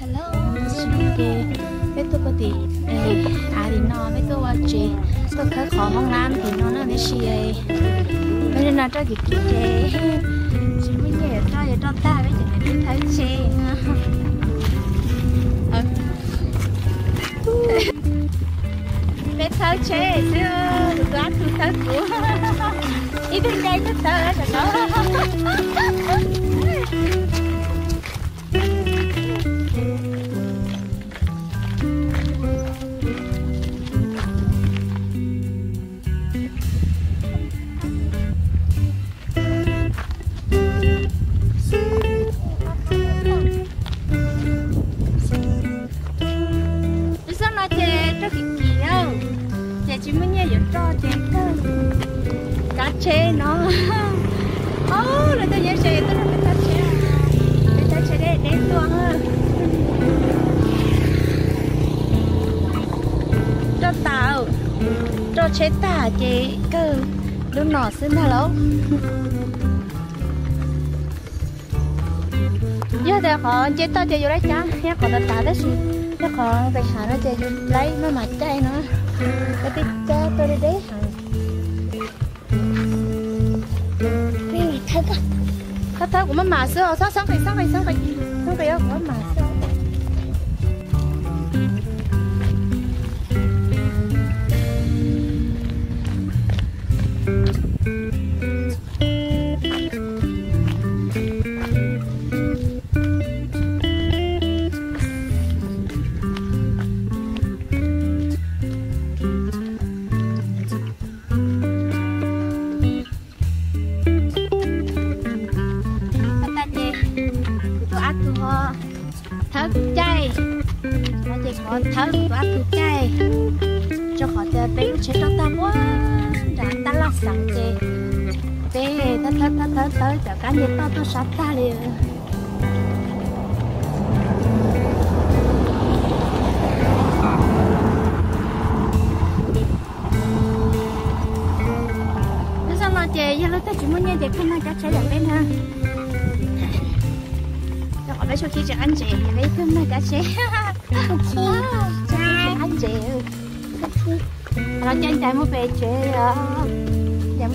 hello chị. Biết tôi có gì à thì nó biết tôi khởi khó mong nam thì nó là cái gì ấy. Bây giờ nó gì cái gì chị. Mới nhớ cho giờ cho ta bây này đi thấy chị. Ờ. Biết thấu chế chứ tôi ăn tôi thấu cũ ít bên đây nó thấu là đó chị mới nhớ giờ cho chị cá chê nó. Ô là tôi nhớ chê tôi làm cá chê để cá chê để để tôi hơn cho tàu cho chế tả chị, cơ. Lúc nọ xin hello giờ thì họ chế tao chơi vô đấy chá. Nhớ còn tao đấy chứ còn về hà nó chơi vô lấy nó mà chơi nữa cái tí cho tôi đi đấy. Hả Mày thấy có thắt thắt của má mà xưa, sao sáng cái sáng cái sáng cái sáng cái không má mà lấy cho khi chị chè lấy cơm này cả chè ăn chè nó chân chạy một về chè chạy một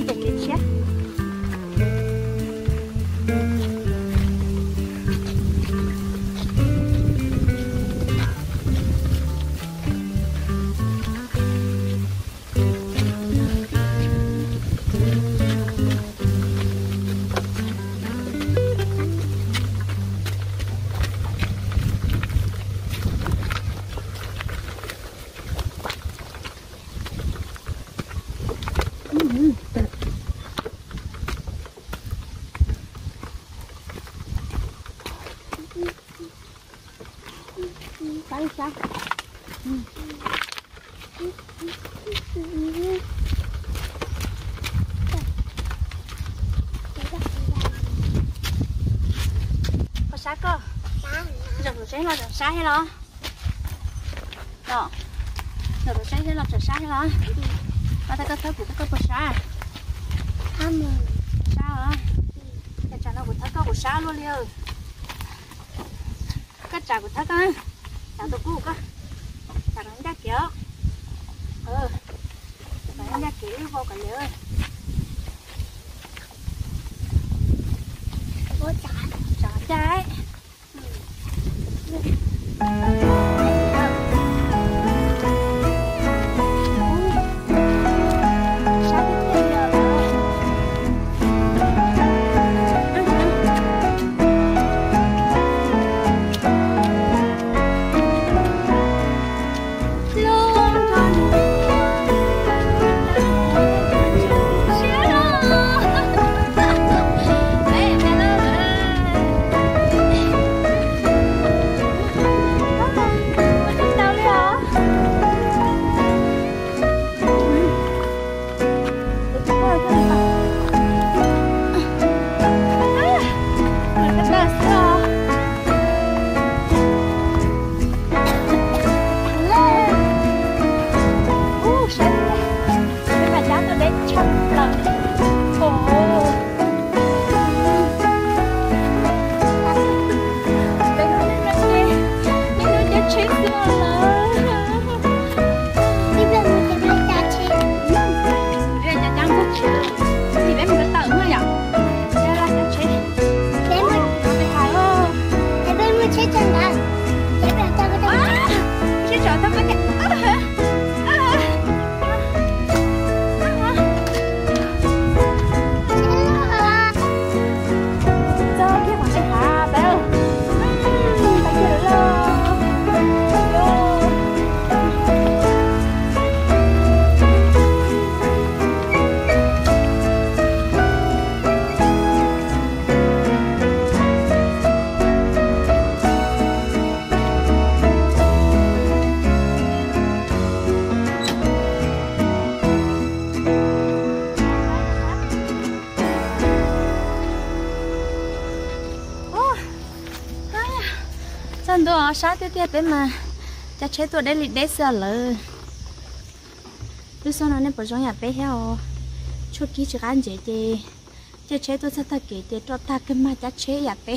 sáng mà. Cha chế tôi để lịch để giờ lỡ lúc sau nó nên bỏ trong nhà bé heo. Chút kia chỉ ăn dễ dễ cha chế tôi sẽ thật kỹ để cho ta cái mà cha chế nhà bé.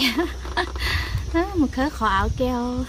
Một khớ khó áo keo.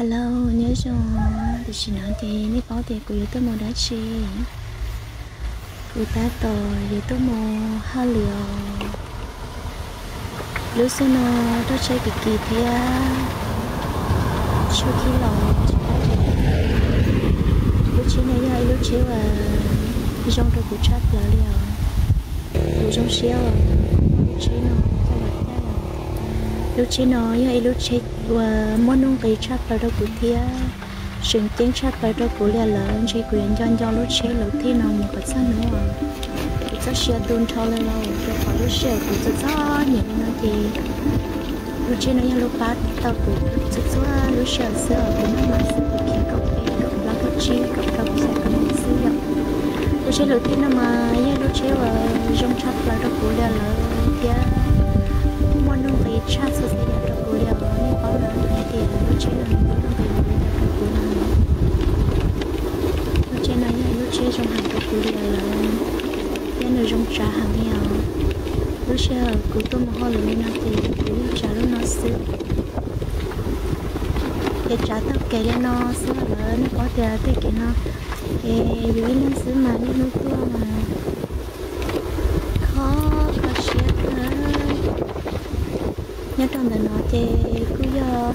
Hello nhớ cho thì chỉ nói thì nếu có thì của youtube một đã chi của ta tờ youtube tôi một liều lúc xưa nó đó chơi kỳ kỳ thế à sau khi lò lúc chế này giờ lúc chiều à trong tôi cũng chắc là liều lúc trong chiều lúc chế nó lúc chín nó giờ lúc chế và muốn nông cái chắc là đâu của thia sinh tiếng chắc là đâu của lẻ lớn chỉ quyền cho cho lúc chế lúc thi nào một cái sân nữa. Cũng rất sẽ tuôn cho lên lâu cho khỏi lúc sẽ của rất rõ những nó thì. Lúc chế nó như lúc bát, tao của rất rõ lúc sẽ sửa cũng nó mà sửa khi cậu khi cậu là cậu chi, cậu cậu sẽ có một sự nhập lúc chế lúc thi nào mà như lúc chế và trong chắc là đâu của lẻ lớn thia muốn nông cái chắc là thì lúc chế là muốn nông cái đâu cũng là lúc chế này lúc chế trong hàng đâu cũng là cái nơi trong trà hàng nghèo nó chế ở cứ tôi mà hỏi họ lười nó thì cụ trà nó nó xịt cái trà tao kể lên nó sữa là nó có tiền tới cái nó. Cái dưới nó sữa mà nó nó tua mà. Khó có chuyện nhớ trong đời nó thì cứ giờ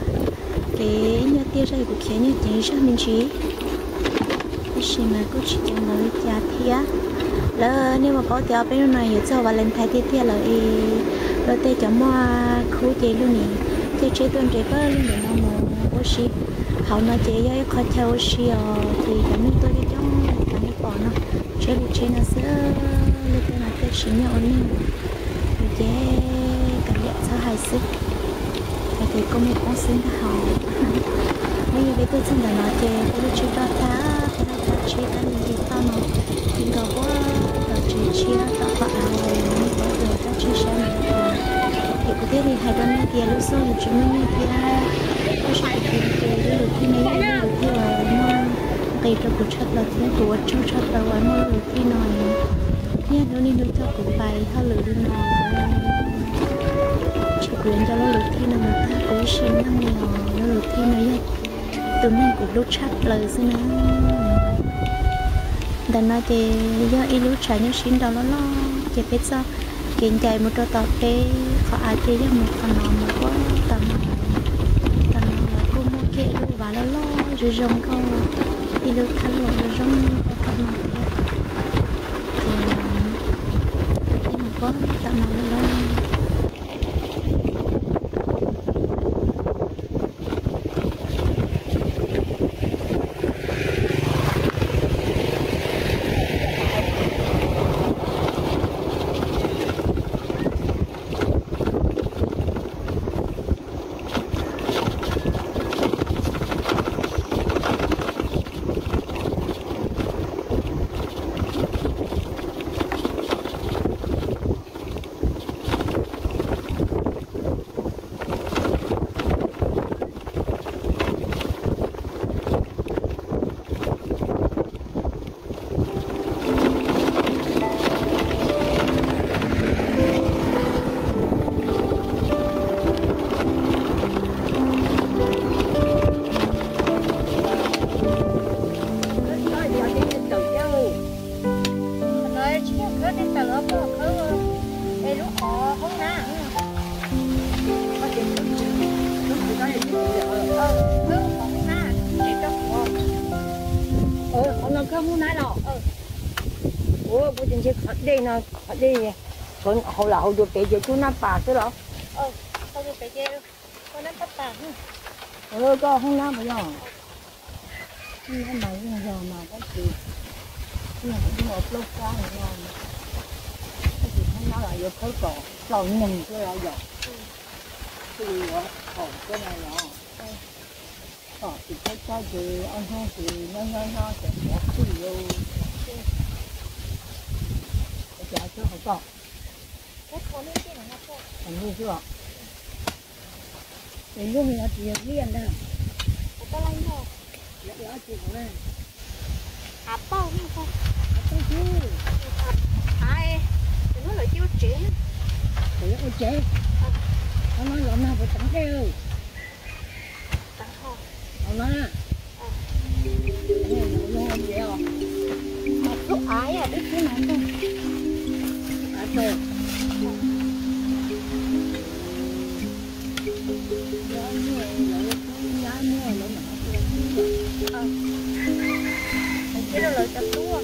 cái nhớ tiêu ra của khiến như thế xác mình chỉ cái gì mà có chỉ cho nó giá thì á lỡ nếu mà có tiêu bên này giờ cho vào lên thái thì thì là lỡ tay cho mua khu chế luôn nè chế chế tuần chế có luôn để nó mua bố sĩ hậu nó chế do khó theo bố sĩ ờ, thì cho mình tôi đi trong cái này bỏ nó. Chế được chế nó sẽ lên tên là cái chỉ nhau nè chế cảm nhận sao hay sức thì có một con sinh hào bây giờ bây tôi xin là nói chế tôi chưa ta ta tôi đã ta chế ăn nhìn gì tao nó thì có quá tao chế chia tao có áo mình có được tao chia sẻ mình thì có thể thì hai đứa này kia lúc sau thì chúng mình kia có sẽ thì thì được khi này được khi là mua cây cho cuộc chất là thế của trong chất là quán được khi nào, nha nó đi được cho cũng bài how lửa đi nào quyền cho nó được thiên nào mà ta cố xin năm nhỏ nó được thiên nó từ tụi mình cũng đốt chắc lời xin nó đàn nói thì do ít lúc trái những xin đó nó lo, chỉ biết sao kiện chạy một trò tọt đi khó ai chơi cho một con nào mà có tầm tầm là cô mua kệ luôn và nó lo, rồi rong câu đi được khăn rồi rồi rong có tầm nào thì một có tầm nào lo đi con hậu là hậu được cái gì chú năm bà chứ đó ờ hậu được cái gì con năm bà bà ờ có không năm bây giờ nhưng mấy ngày giờ mà có gì nhưng mà cũng một lúc qua rồi mà cái gì không nói là được khối cổ rồi nhìn cái là giờ cái gì đó cái này nó Ờ, thì cái cho chị ăn hơn thì nó nó nó sẽ có cái gì đâu cái giá chứ không con nó nó chưa chưa nói là nào phải chẳng kêu tao thôi nó nói nó không vậy không mà lúc ai à biết cái nào không à thôi cái đó là chặt lúa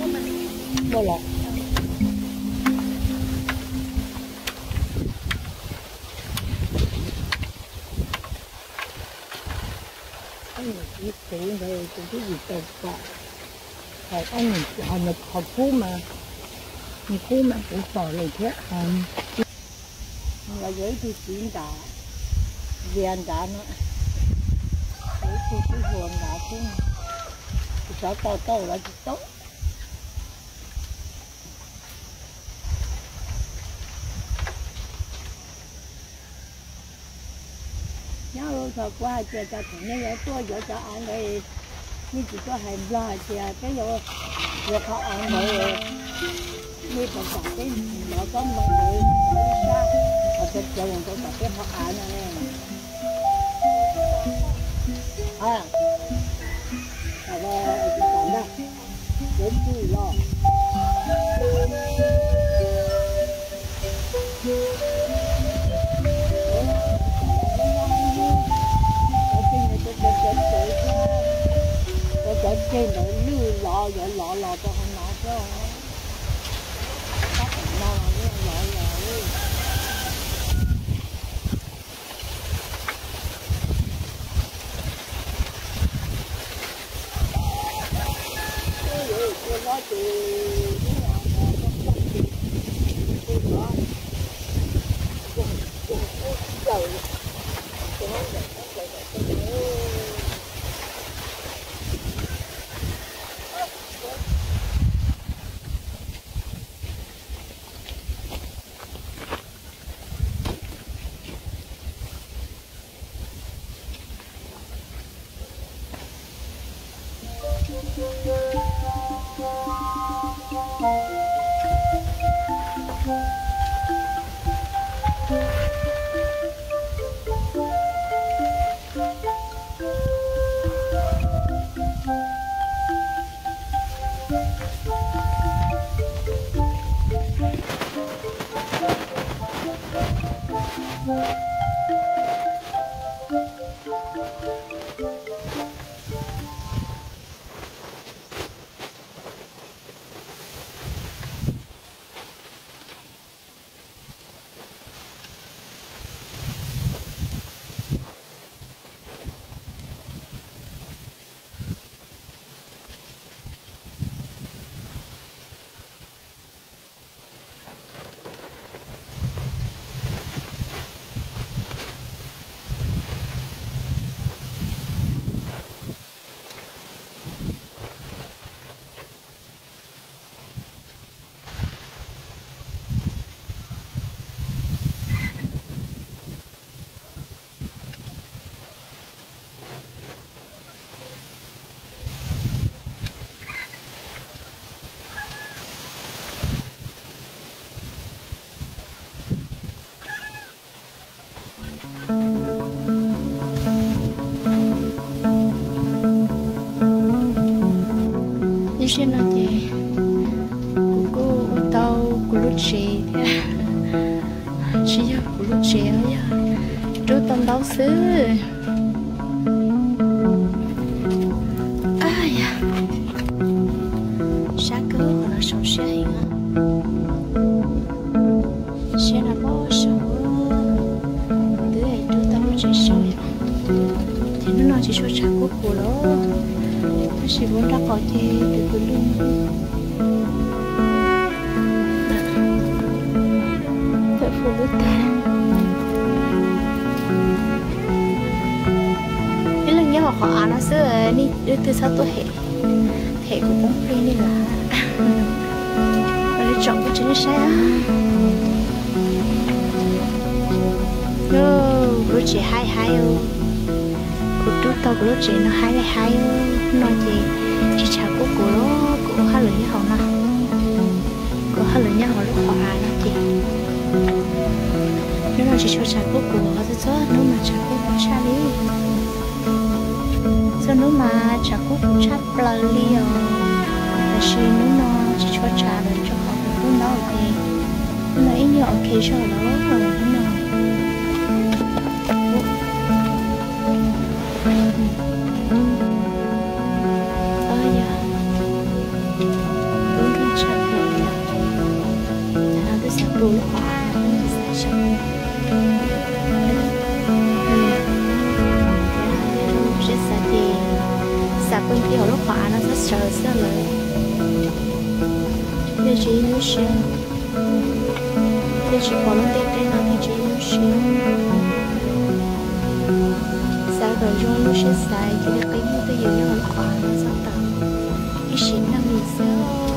có mình Đâu là tự về từ cái gì tệ cả phải là họ nhập học phú mà nhập phú mà cũng sợ lời thế anh là với tôi chuyển đã viên đã nó với tôi cái vườn đã cũng sợ to to là tốt nhớ thật qua chờ cho thằng này tôi giờ cho ăn đây như chỉ có hành lo chờ cái giờ giờ họ ăn rồi như còn cả cái nó có mọi người ở ở trên có cả cái họ ăn này à và ở đó đến lo cái trên nó lưu lọ vậy lọ lọ cho không nọ chứ không như nói nào của cô cô tao của lúc chị chị chỉ lúc chị ấy trước tao trong đấu xứ. Luôn Thật phụ nữ ta. Cái lần nhớ họ họ nó xưa đi đưa từ sau tôi hệ Hệ của bóng phi này là Và lấy chọn cái chân xe á Nó Cô chị hai hai ô Cô chú tao cô chị nó hai lại hai ô Nó gì. Chị chào cô đó Cô hai lần nhau họ nào Cô hai lần nhau họ lúc họ ai nó chị. Nếu mà chỉ cho trả cô của thì cho nếu mà trả cô của cha đi cho nếu mà trả cô của cha bờ li ở là chỉ nếu mà chỉ cho trả được cho họ cũng nó ok. Nó ý nhỏ ok cho đó rồi nó nó xem xa rồi rồi nó sẽ sai thì để cái mua tới giờ nó lúc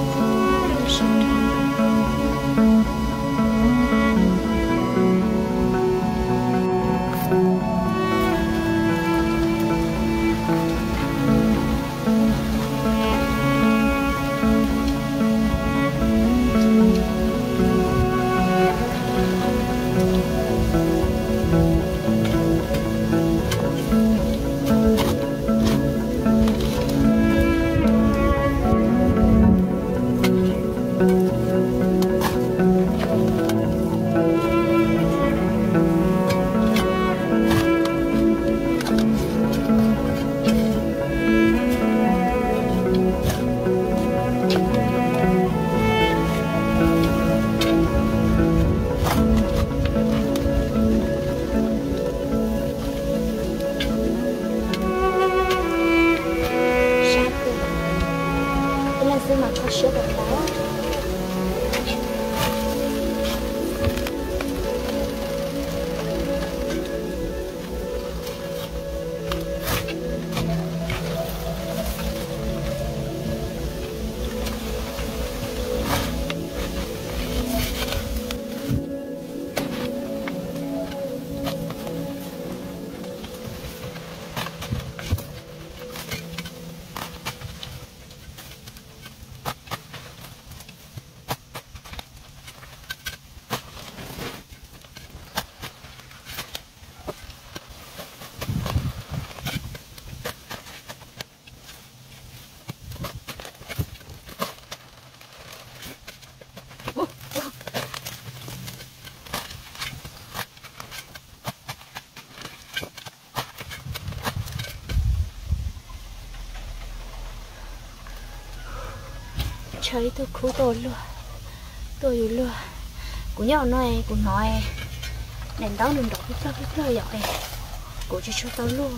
thấy tôi cứu tôi luôn. Tôi dù luôn Cũng nhau nói Cũng nói Nên đó đừng đọc biết biết biết giỏi của cho cho tao luôn.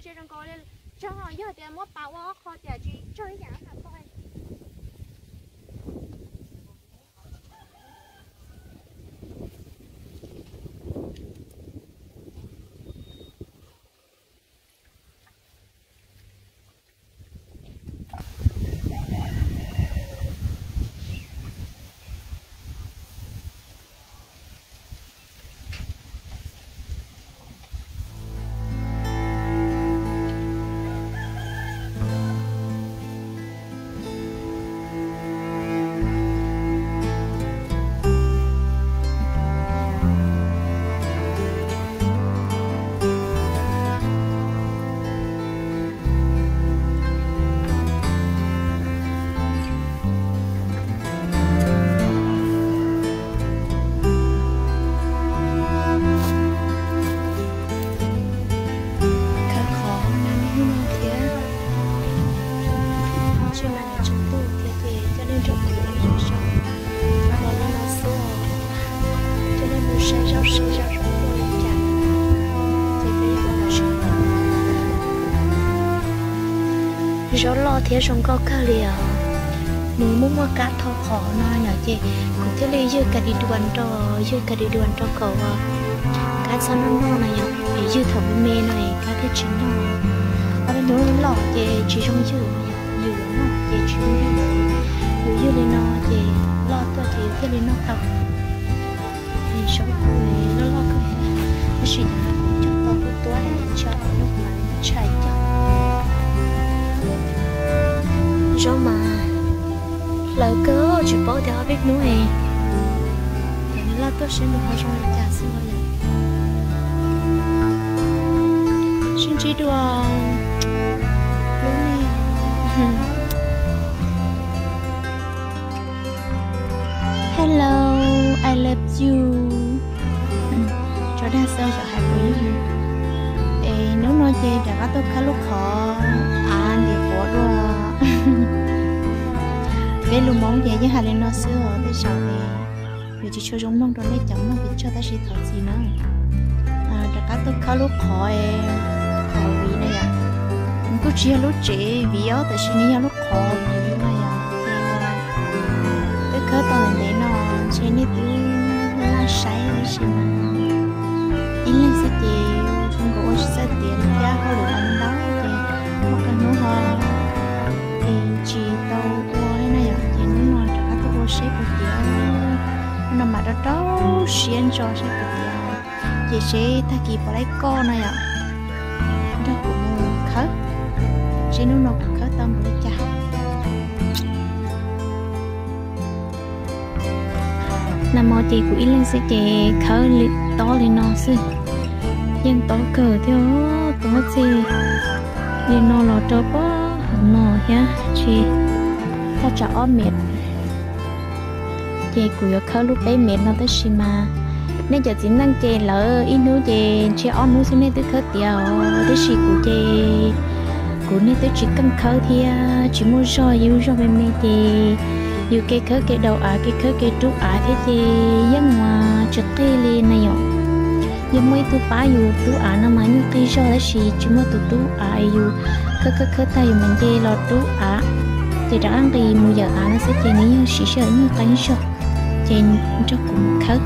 Lên chơi trong cô lên cho họ giờ tiền mua bảo quá khó tiền chỉ chơi giá cả thế trong có cả liều nếu muốn mua cá thọ khó nó nhỏ chị. Cũng thế lấy dư cả đi đoàn cho dư cả đi đoàn cho cậu à cá sao nó nó này nhỏ để dưa thầu mê này, cá thế chính nó. Ở bên đó lọ chị chỉ trong dư này dưa nó chị chỉ dư dư lên nó chị, lo tôi thì thế lên nó tao thì số người nó lo cái nó chỉ là cho tao cái tuổi cho lúc mà nó chạy cho. Rồi mà. Lời cớ chỉ bỏ theo biết nuôi. Thì nó tôi sẽ được họ trong nhà dạ xin lỗi xin chỉ đùa. Lúc này hello I love you. Cho đa sơ cho hai quý. Ê, nếu nói chơi đã có tôi khá lúc khó. À để bỏ đùa về lúc mong về với hai lên nó xưa ở đây sau về vì chỉ cho giống mong đó lấy chấm mà biết cho ta sẽ thật gì nữa. À đã cá tôi khá lúc khó em. Khó vì này à. Cũng cứ chỉ lúc trẻ, vì ở tại sao này lúc khó vì này à. Tôi khá tôi để nó chơi này tôi là sai là gì mà in lên sẽ tiền chúng có sẽ tiền ra họ được ăn đó thì một cái nó họ thì chỉ tàu sẽ có tiền nó mà đó đó xuyên cho sẽ có tiền chị sẽ ta kỳ bỏ lấy con này ạ nó cũng khớ sẽ nó nó cũng tâm của cha nằm mò chị của ít lên sẽ chị khớ li to lên nó sư nhưng to cờ theo to gì nên nó lo cho quá nó nhá chị ta chả ôm mệt chế của khâu lúc bé mệt nó tới xí mà. Nên giờ chỉ năng chế lỡ ít nữa chế chế ăn nữa xin nên tới khâu tiêu tới xì của chế của nên tới chỉ cần khâu thì chỉ muốn so yêu so về mẹ chế yêu cái khâu cái đầu à cái khâu cái trúc à thế chế dân mà chật cây lên này ạ nhưng mấy tu bá yêu tu à nó mà những cây so tới xì, chỉ muốn tu tu à yêu khâu khâu khâu tay mình chế lọt tu à thì đã ăn thì mua giờ ăn nó sẽ chè những xì sợ như cánh sợ trên rất cùng khởi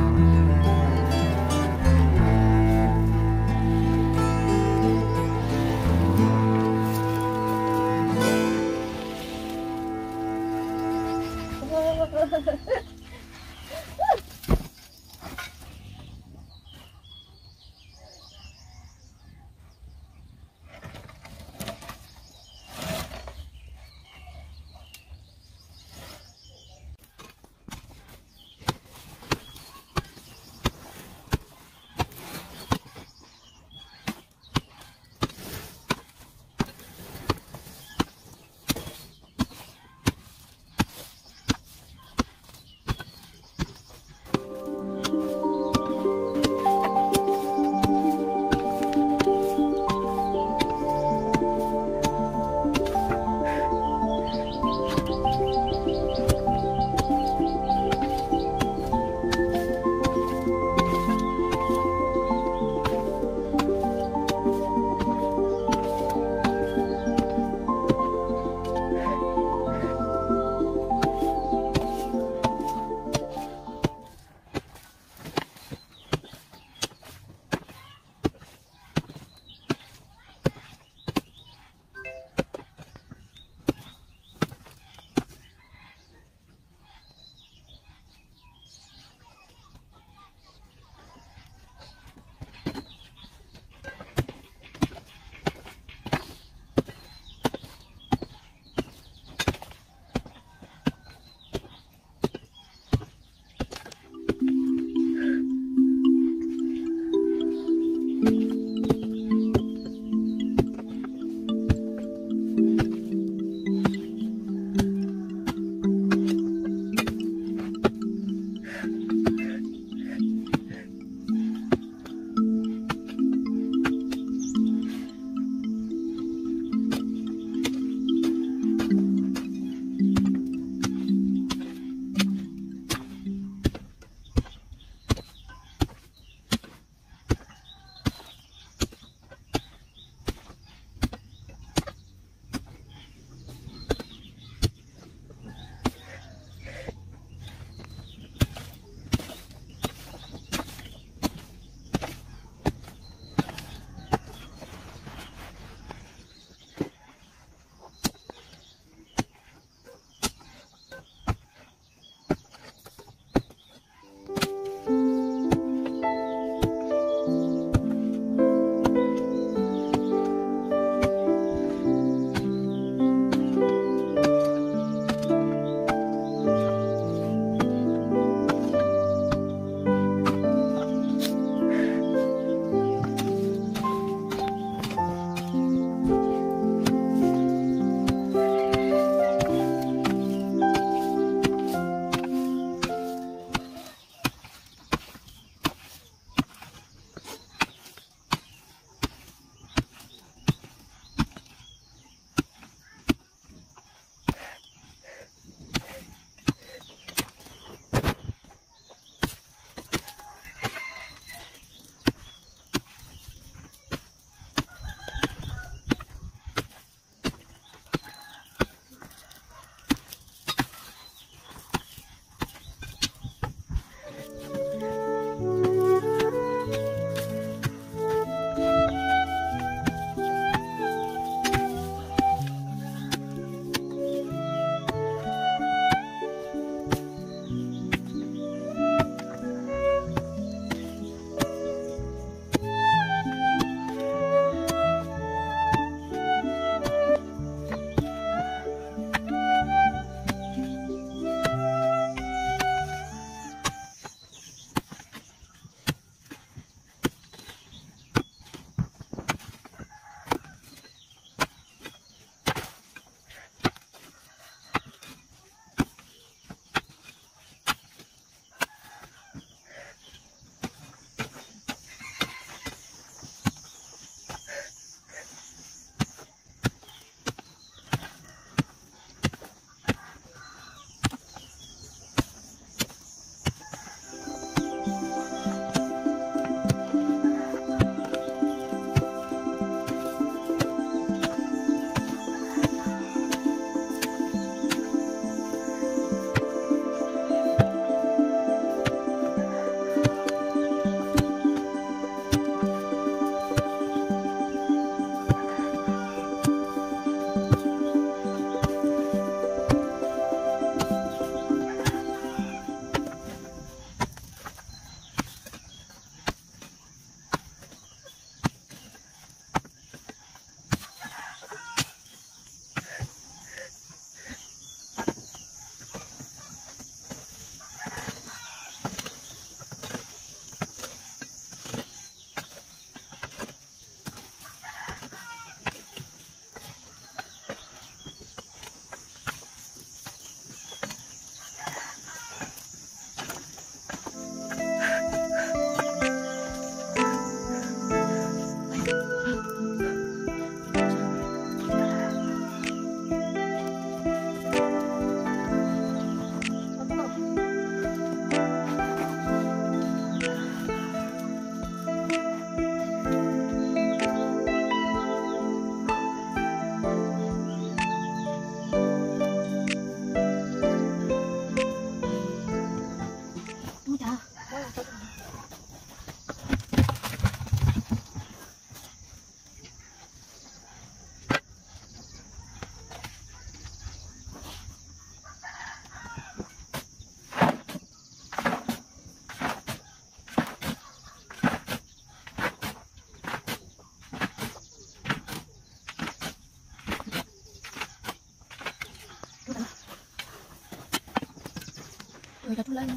người ta tôi lấy nó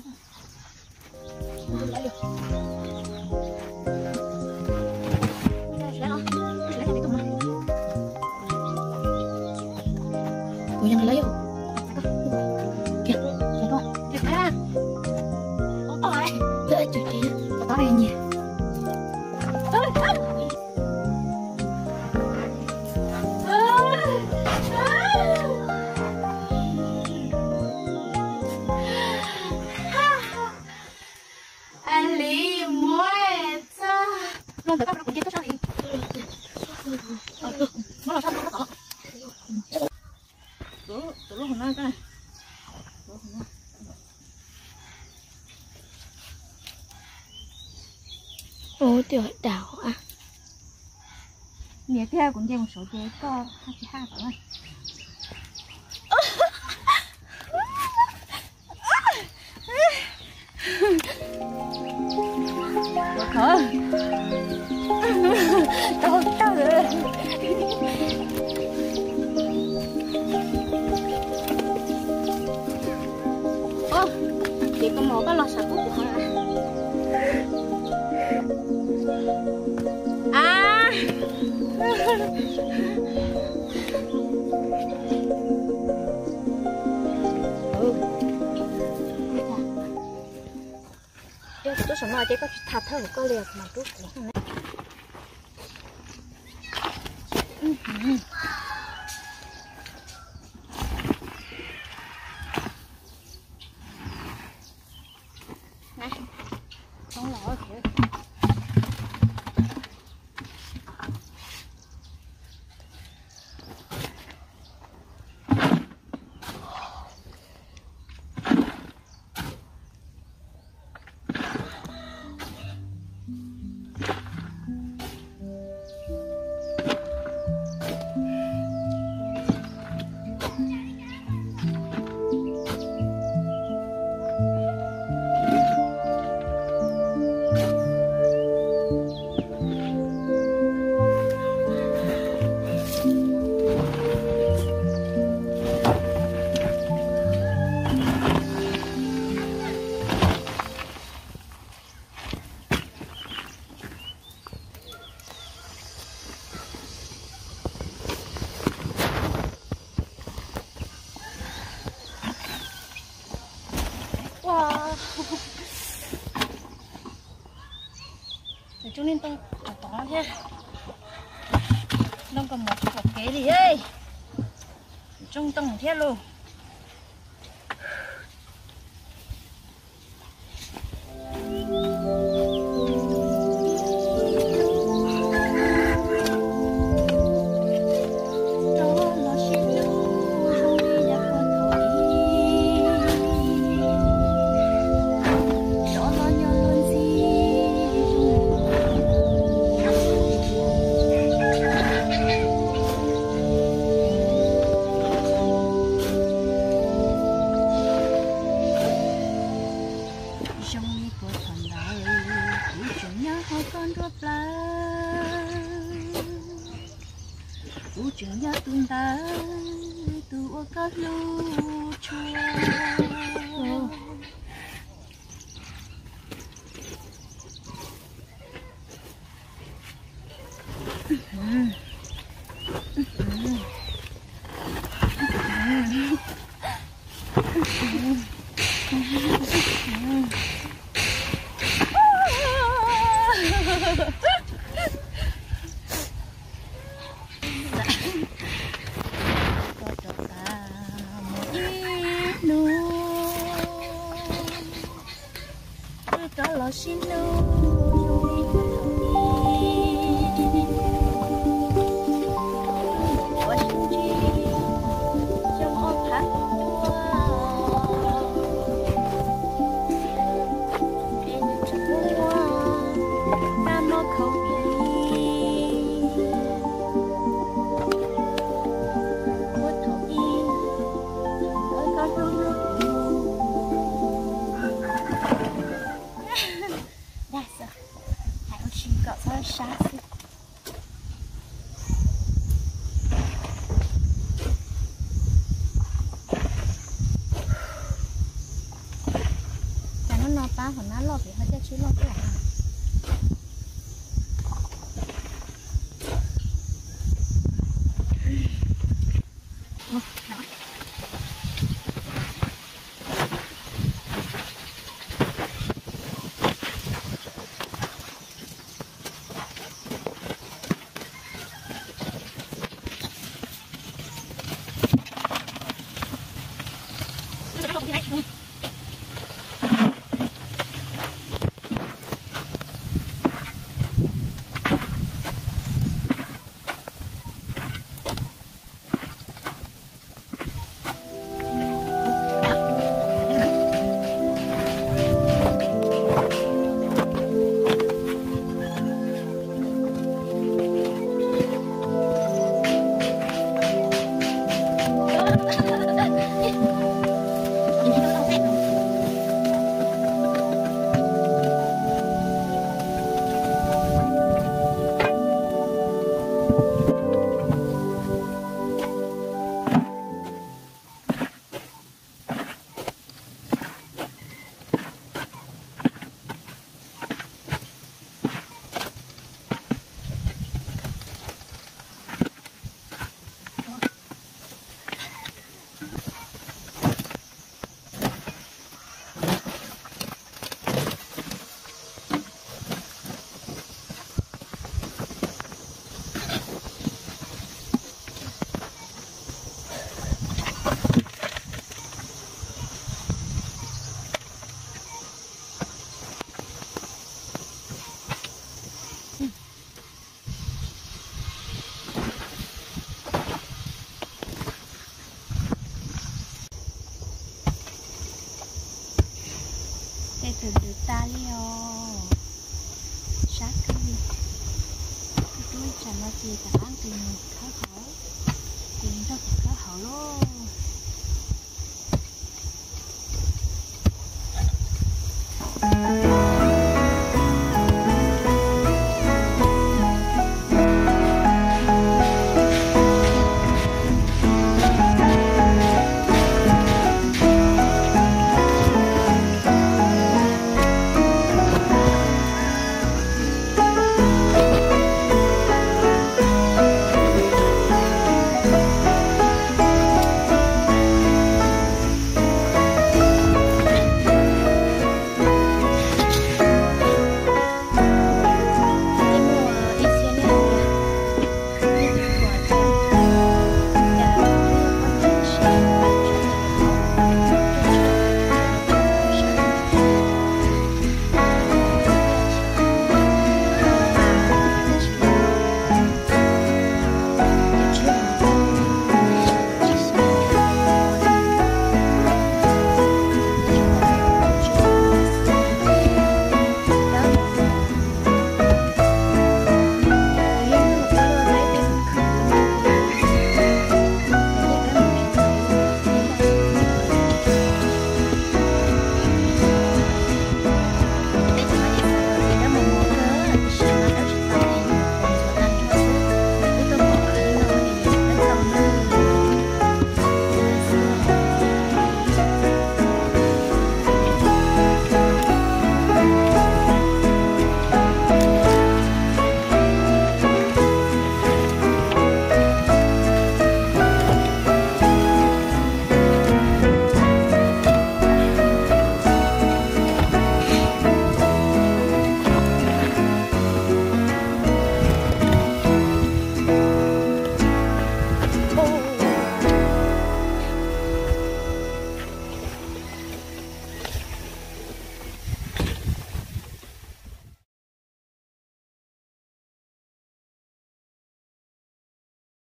tôi lấy được 没事儿。耶喽。Sát cái gì cái túi chẳng là gì cả ăn từ khá khổ tiền cho khá khổ luôn